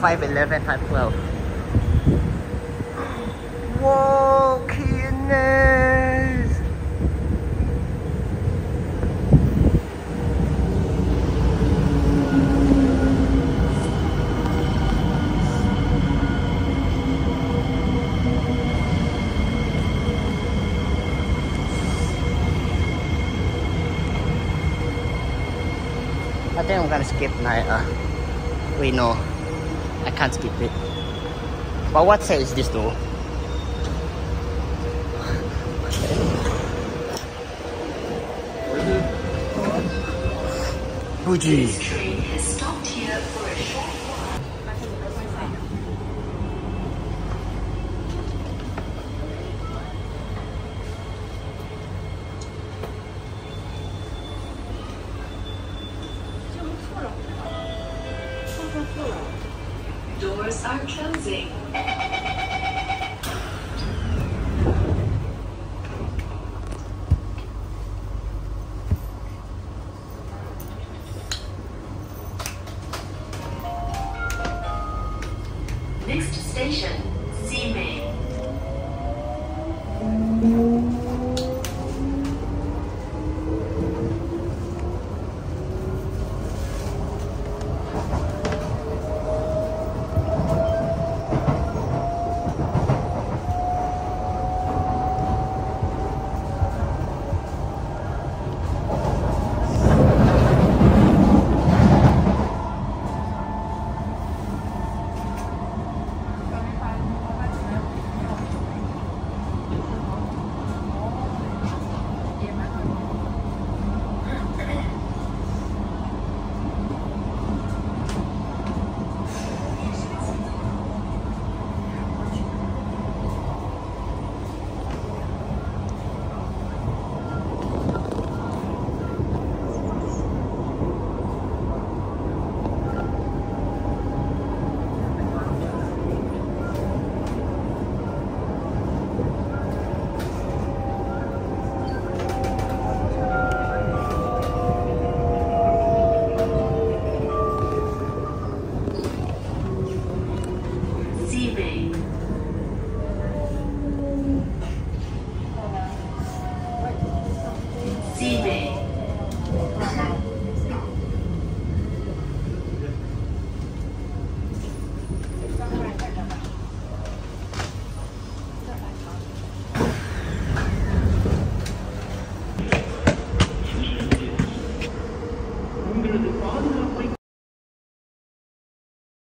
5.11, 5.12. Whoa, goodness! I think I'm gonna skip night. uh wait no I can't skip it but what set is this though? Fuji. Train has Doors are closing. Next station,